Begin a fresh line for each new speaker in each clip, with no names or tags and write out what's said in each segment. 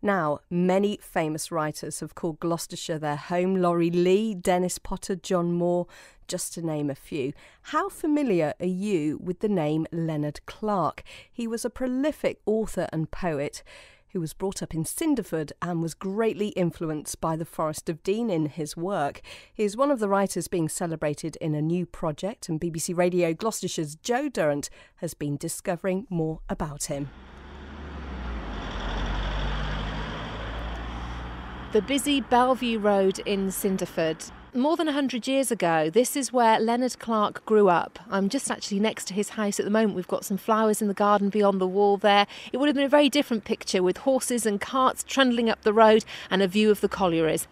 Now, many famous writers have called Gloucestershire their home Laurie Lee, Dennis Potter, John Moore, just to name a few. How familiar are you with the name Leonard Clark? He was a prolific author and poet who was brought up in Cinderford and was greatly influenced by the Forest of Dean in his work. He is one of the writers being celebrated in a new project, and BBC Radio Gloucestershire's Jo Durrant has been discovering more about him.
The busy Bellevue Road in Cinderford more than 100 years ago, this is where Leonard Clark grew up. I'm just actually next to his house at the moment. We've got some flowers in the garden beyond the wall there. It would have been a very different picture with horses and carts trundling up the road and a view of the collieries.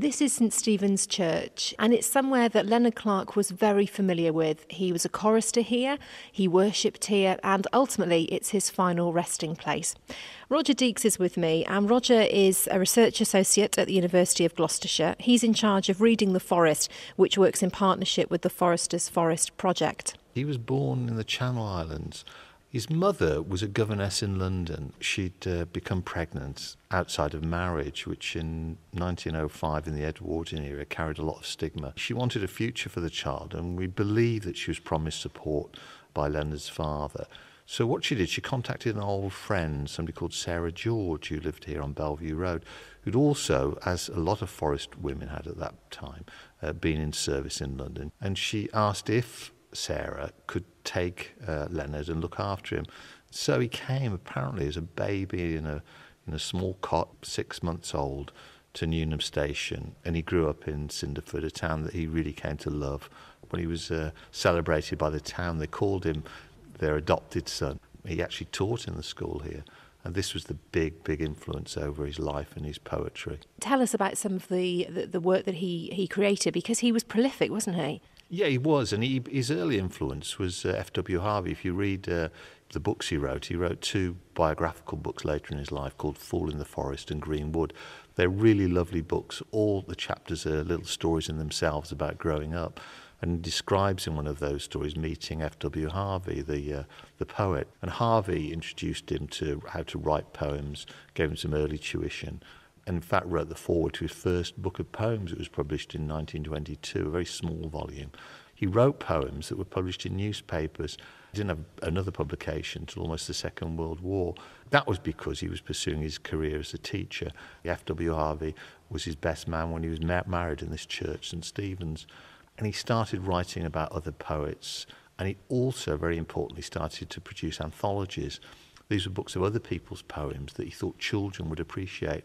This is St Stephen's Church, and it's somewhere that Leonard Clark was very familiar with. He was a chorister here, he worshipped here, and ultimately it's his final resting place. Roger Deeks is with me, and Roger is a research associate at the University of Gloucestershire. He's in charge of Reading the Forest, which works in partnership with the Foresters Forest Project.
He was born in the Channel Islands his mother was a governess in London. She'd uh, become pregnant outside of marriage, which in 1905 in the Edwardian era carried a lot of stigma. She wanted a future for the child, and we believe that she was promised support by Leonard's father. So what she did, she contacted an old friend, somebody called Sarah George, who lived here on Bellevue Road, who'd also, as a lot of forest women had at that time, uh, been in service in London. And she asked if Sarah could take uh, Leonard and look after him. So he came apparently as a baby in a in a small cot, six months old, to Newnham Station, and he grew up in Cinderford, a town that he really came to love. When he was uh, celebrated by the town, they called him their adopted son. He actually taught in the school here. And this was the big, big influence over his life and his poetry.
Tell us about some of the, the, the work that he, he created because he was prolific, wasn't he?
Yeah, he was, and he, his early influence was uh, F.W. Harvey. If you read uh, the books he wrote, he wrote two biographical books later in his life called Fool in the Forest and Green Wood. They're really lovely books. All the chapters are little stories in themselves about growing up. And he describes in one of those stories meeting F.W. Harvey, the, uh, the poet. And Harvey introduced him to how to write poems, gave him some early tuition in fact wrote the foreword to his first book of poems. It was published in 1922, a very small volume. He wrote poems that were published in newspapers. He didn't have another publication until almost the Second World War. That was because he was pursuing his career as a teacher. F.W. Harvey was his best man when he was married in this church, St. Stephen's. And he started writing about other poets. And he also, very importantly, started to produce anthologies. These were books of other people's poems that he thought children would appreciate.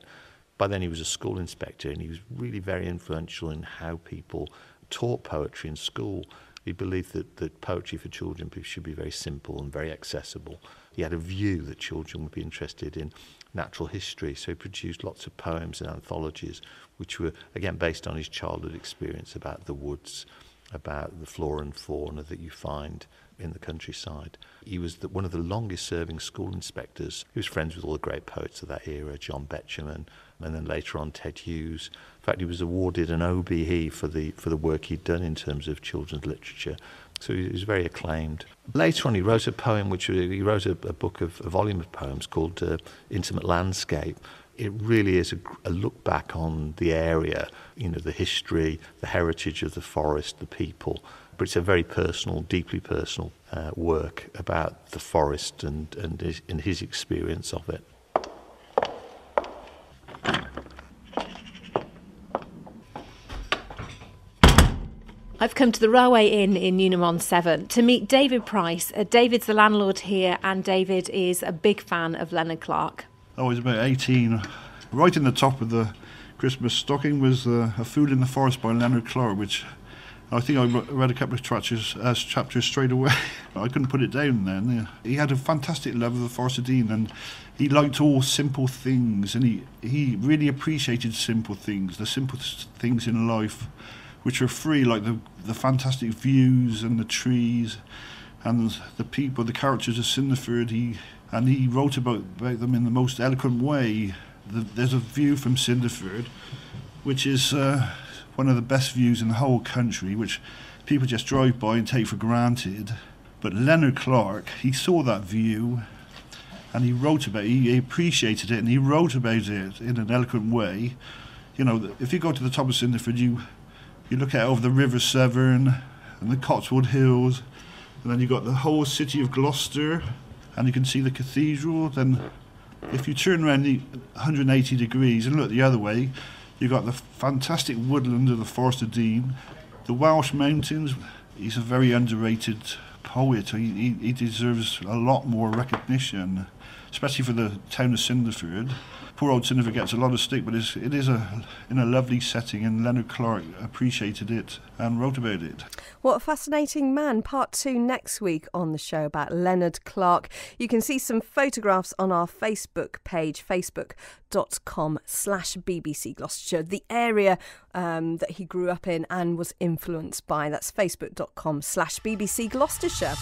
By then, he was a school inspector and he was really very influential in how people taught poetry in school. He believed that, that poetry for children should be very simple and very accessible. He had a view that children would be interested in natural history, so he produced lots of poems and anthologies, which were, again, based on his childhood experience about the woods, about the flora and fauna that you find in the countryside. He was the, one of the longest serving school inspectors. He was friends with all the great poets of that era, John Betjeman, and then later on Ted Hughes. In fact, he was awarded an OBE for the, for the work he'd done in terms of children's literature. So he was very acclaimed. Later on, he wrote a poem, which he wrote a, a book of a volume of poems called uh, Intimate Landscape. It really is a, a look back on the area, you know, the history, the heritage of the forest, the people, but it's a very personal, deeply personal uh, work about the forest and, and, his, and his experience of it.
I've come to the Railway Inn in Newnham on Severn to meet David Price. Uh, David's the landlord here, and David is a big fan of Leonard Clark.
I was about 18. Right in the top of the Christmas stocking was uh, A Fool in the Forest by Leonard Clark, which I think I read a couple of chapters, uh, chapters straight away. I couldn't put it down then. Yeah. He had a fantastic love of the Forest of Dean and he liked all simple things and he, he really appreciated simple things, the simple things in life which are free, like the, the fantastic views and the trees and the people, the characters of Cinderford. He, and he wrote about, about them in the most eloquent way. The, there's a view from Cinderford which is... Uh, one of the best views in the whole country, which people just drive by and take for granted. But Leonard Clark, he saw that view and he wrote about it, he appreciated it and he wrote about it in an eloquent way. You know, if you go to the top of Cinderford, you, you look out over the River Severn and the Cotswold Hills, and then you've got the whole city of Gloucester, and you can see the cathedral. Then, if you turn around the 180 degrees and look the other way, you've got the fantastic woodland of the Forest of Dean, the Welsh mountains. He's a very underrated poet. He, he, he deserves a lot more recognition especially for the town of Cinderford. Poor old Cinderford gets a lot of stick, but it's, it is a, in a lovely setting, and Leonard Clark appreciated it and wrote about it.
What a fascinating man. Part two next week on the show about Leonard Clark. You can see some photographs on our Facebook page, facebook.com slash BBC Gloucestershire, the area um, that he grew up in and was influenced by. That's facebook.com slash BBC Gloucestershire.